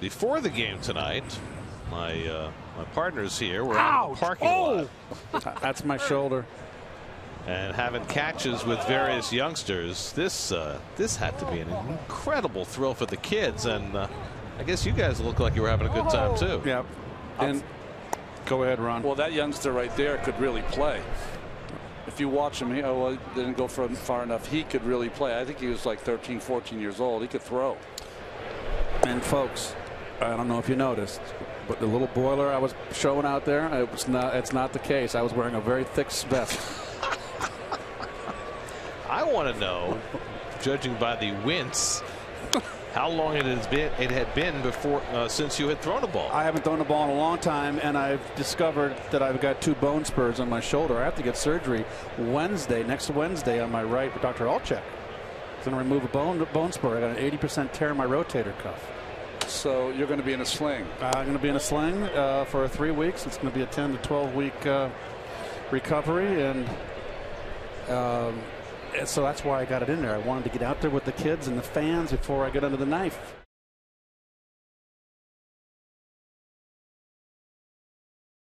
before the game tonight, my uh, my partners here were out in the parking Oh! lot That's my shoulder. and having catches with various youngsters. This uh, this had to be an incredible thrill for the kids, and uh, I guess you guys look like you were having a good time too. Yep. And go ahead, Ron. Well, that youngster right there could really play. If you watch him, he oh, well, didn't go for far enough. He could really play. I think he was like 13, 14 years old. He could throw. And folks, I don't know if you noticed, but the little boiler I was showing out there, it was not. It's not the case. I was wearing a very thick vest. I want to know, judging by the wince, how long it has been it had been before uh, since you had thrown a ball. I haven't thrown a ball in a long time, and I've discovered that I've got two bone spurs on my shoulder. I have to get surgery Wednesday, next Wednesday, on my right. with Dr. Altchek. He's going to remove a bone bone spur. I got an 80% tear in my rotator cuff. So you're going to be in a sling. Uh, I'm going to be in a sling uh, for three weeks. It's going to be a 10 to 12 week uh, recovery, and, um, and so that's why I got it in there. I wanted to get out there with the kids and the fans before I get under the knife.